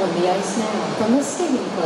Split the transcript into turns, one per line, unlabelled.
When the Iceman, from the skating club,